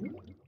Mm-hmm.